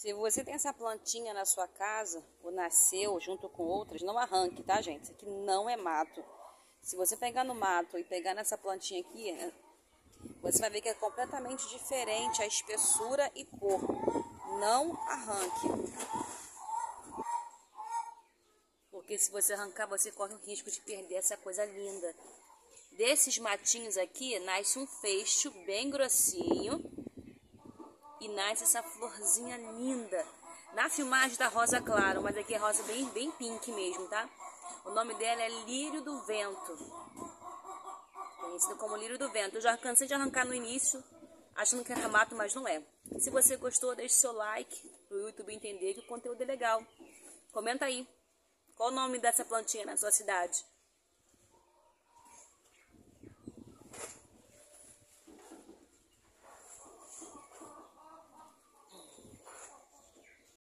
Se você tem essa plantinha na sua casa, ou nasceu junto com outras, não arranque, tá, gente? Isso aqui não é mato. Se você pegar no mato e pegar nessa plantinha aqui, é, você vai ver que é completamente diferente a espessura e cor. Não arranque. Porque se você arrancar, você corre o risco de perder essa coisa linda. Desses matinhos aqui, nasce um fecho bem grossinho e nasce essa florzinha linda. Na filmagem tá rosa claro, mas aqui é rosa bem, bem pink mesmo, tá? O nome dela é Lírio do Vento. Conhecido como Lírio do Vento. Eu já cansei de arrancar no início, achando que era mato, mas não é. Se você gostou, deixe seu like para o YouTube entender que o conteúdo é legal. Comenta aí. Qual o nome dessa plantinha na sua cidade?